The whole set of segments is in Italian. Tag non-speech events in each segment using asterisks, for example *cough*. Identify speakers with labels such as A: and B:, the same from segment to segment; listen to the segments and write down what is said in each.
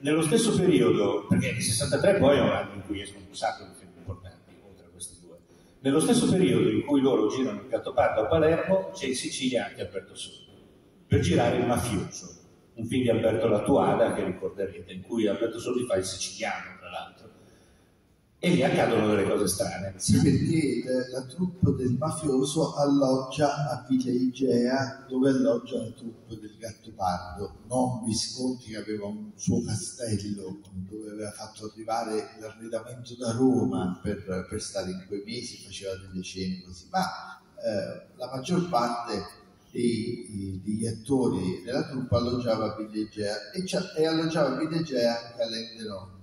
A: nello stesso periodo, perché il 63 poi è un anno in cui escono un sacco di film importanti, oltre a questi due, nello stesso periodo in cui loro girano il Gattopardo a Palermo, c'è in Sicilia anche Alberto Sordi, per girare Il Mafioso, un film di Alberto Latuada che ricorderete, in cui Alberto Sordi fa il siciliano, tra l'altro e lì accadono delle cose strane.
B: Sì, perché la troupe del mafioso alloggia a Villa Igea, dove alloggia la troupe del Gattopardo, non Visconti che aveva un suo castello dove aveva fatto arrivare l'arredamento da Roma per, per stare in quei mesi, faceva delle cene così, ma eh, la maggior parte degli attori della troupe alloggiava a Villa Igea e, e alloggiava a Villa Igea anche a Lenderon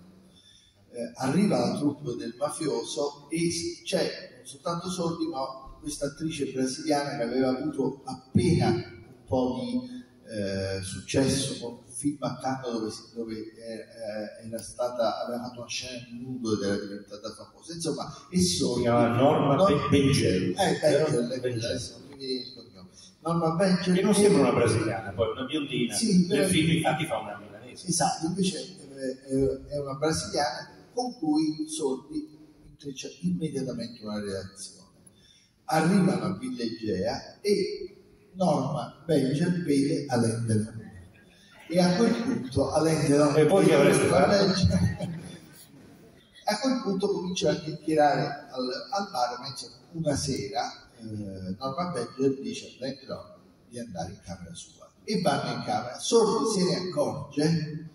B: eh, arriva la troupe del mafioso e c'è non soltanto Sordi ma questa attrice brasiliana che aveva avuto appena un po' di eh, successo con un film a Cannes dove, dove eh, era stata, aveva fatto una scena di nudo ed era diventata famosa. Insomma e Sordi si
A: chiama Norma non, Bengel
B: eh Bengel, Bengel. Norma Bengel
A: che non sembra una brasiliana poi una biondina. Sì, nel film infatti fa una milanese.
B: Esatto invece è una brasiliana con cui Sordi intreccia immediatamente una reazione. Arrivano a Villa Egea e Norma Belger vede Alain Delon. E a quel punto Alain Delon...
A: E poi che avreste fatto?
B: A quel punto comincia a chiacchierare al, al bar, una sera eh, Norma Belger dice a Alain Delon di andare in camera sua. E vanno in camera. Sordi se ne accorge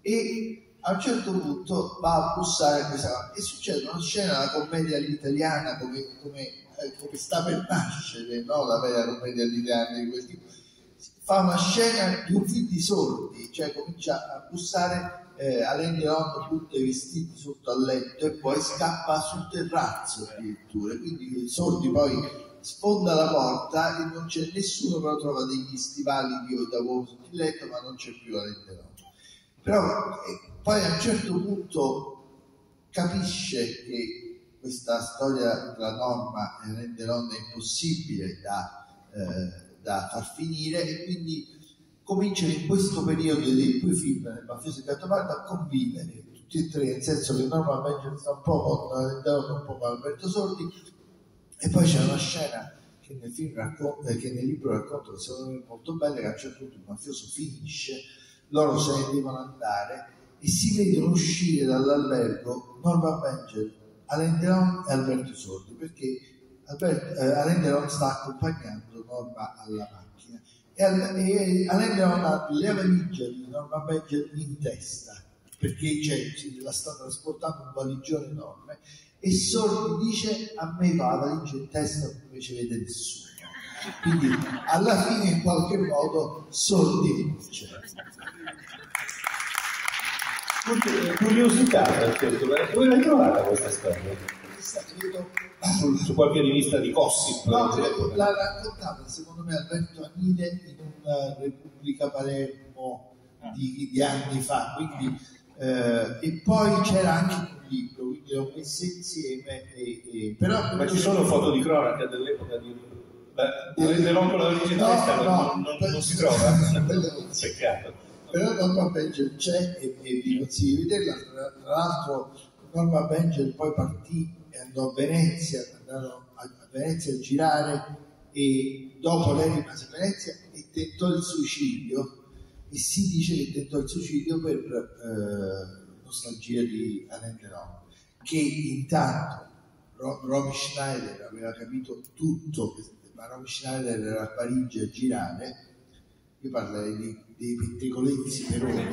B: e a un certo punto va a bussare a questa e succede una scena, la commedia all'italiana come, come, eh, come sta per nascere, no? la vera commedia all'italiana di quel tipo. Fa una scena di un film di sordi, cioè comincia a bussare eh, Alain Delon i vestiti sotto al letto e poi scappa sul terrazzo addirittura. Quindi i sordi poi sfonda la porta e non c'è nessuno, però trova degli stivali di da uomo sotto il letto, ma non c'è più Alain Delon. Però eh, poi a un certo punto capisce che questa storia della norma rende l'onda impossibile da, eh, da, far finire e quindi cominciano in questo periodo dei due film del mafioso di Gattopardo a convivere tutti e tre, nel senso che Norma Benjamin sta un po' con un po' con Alberto Sordi e poi c'è una scena che nel, film racconta, che nel libro racconta secondo me molto bella che a un certo punto il mafioso finisce loro se ne devono andare e si vedono uscire dall'albergo Norma Bengel, Alain Delon e Alberto Sordi perché Albert, eh, Alain Delon sta accompagnando Norma alla macchina. E, al, e Alain Delon ha le valigie di Norma Bengel in testa perché cioè, la sta trasportando un valigione enorme e Sordi dice a me va la valigia in testa invece vede nessuno. Quindi alla fine in qualche modo Sordi vince
A: Curiosità, Francesco, dove l'hai trovata questa storia? Su, su, qualche rivista di gossip?
B: No, l'ha raccontata secondo me Alberto Anile in una Repubblica Palermo di, di anni fa, quindi, eh, e poi c'era anche un libro, quindi l'ho messo insieme. E, e, però,
A: Ma ci sono foto di cronaca dell'epoca di... Beh, di l'oncola originale no, no, non, non, non si trova? *laughs* Peccato
B: però Norma Bengel c'è e, e vi consiglio di vederla. Tra, l'altro Norma Bengel poi partì e andò a Venezia, andarono a, a Venezia a girare e dopo lei rimase a Venezia e tentò il suicidio e si dice che tentò il suicidio per eh, nostalgia di Alain che intanto Romy Schneider aveva capito tutto ma Romy Schneider era a Parigi a girare io parlerei di dei pettegolezzi peroni.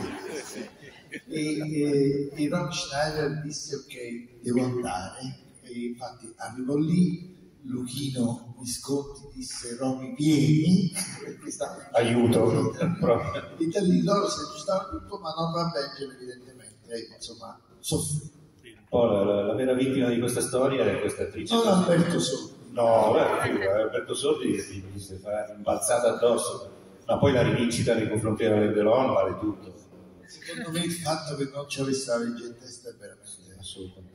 B: E, e, e Rob Schneider disse ok, devo andare. E infatti arrivò lì, Luchino Visconti disse Romy vieni, *laughs*
A: aiuto.
B: e da lì loro si aggiustavano tutto, ma non va bene evidentemente, insomma, soffrì.
A: Poi la, la, la, vera vittima di questa storia è questa attrice.
B: Non Alberto Sordi.
A: No, beh, Alberto Sordi si, fa imbalzata addosso ma poi la rivincita nei confronti della Delon vale tutto.
B: Secondo me il fatto che non ci avesse la legge in testa è veramente
A: assolutamente